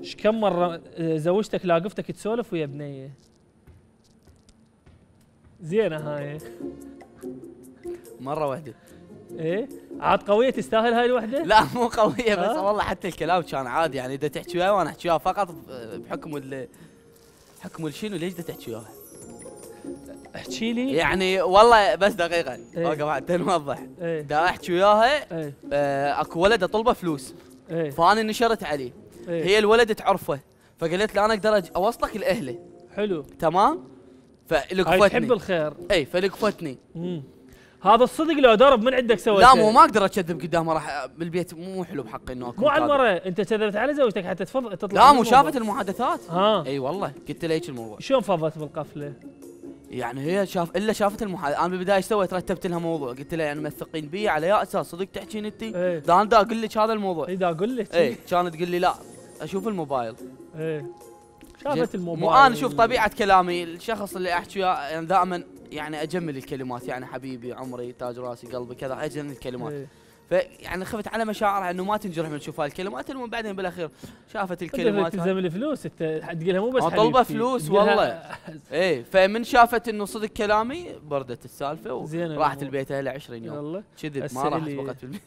إيش كم مرة زوجتك لاقفتك تسولف ويا بنيه زينة هاي. مرة واحدة. إيه؟ عاد قوية تستاهل هاي الوحدة؟ لا مو قوية بس آه. والله حتى الكلام كان عادي. يعني إذا تحكي وياي وأنا أحكي وياها فقط بحكم ال حكم الشنو ليش دا تحكي وياها؟ أحكي لي؟ يعني والله بس دقيقة. إيه. اوقف حتى نوضح دا أحكي وياها إيه. آه، أكو ولد أطلبه فلوس. إيه. فأنا نشرت عليه. إيه. هي الولد تعرفه فقالت له أنا أقدر أوصلك لاهله حلو. تمام؟ هاي تحب فلقفتني الخير. إي فلقفتني. هذا الصدق لو درب من عندك سويته. لا مو ما أقدر أكذب قدامها راح بالبيت مو حلو بحقي إنه أكون مو على. المرة أنت كذبت على زوجتك حتى تفضل تطلع لا مو. شافت المحادثات. ها. إي والله قلت لها هيك الموضوع. شلون فضت بالقفلة؟ يعني هي شاف إلا شافت المحادثه أنا بالبداية إيش سويت؟ رتبت لها موضوع. قلت لها يعني مثقين بي على يا أساس صدق تحكين انت إيه ده أنا دا أقول لك هذا الموضوع. اذا أقول لك. إي كانت تقول لي لا. أشوف الموبايل. إيه. شافت الموبايل. مو أنا شوف طبيعة كلامي. الشخص اللي أحكي وياه يعني دائما يعني أجمل الكلمات. يعني حبيبي عمري تاج راسي قلبي كذا أجمل الكلمات. إيه. فيعني خفت على مشاعرها إنه ما تنجرح من تشوف هاي الكلمات المهم بعدين بالأخير شافت الكلمات. تلزم الفلوس أنت تقولها مو بس حبيبتي، فلوس والله. إيه فمن شافت إنه صدق كلامي بردت السالفة زين وراحت. البيت اهلها 20 يوم كذب ما راحت بقت بالبيت